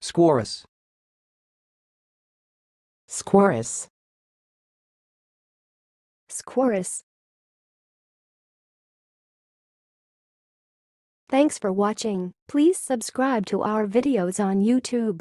Squarus. Squarus. Squarus. Thanks for watching. Please subscribe to our videos on YouTube.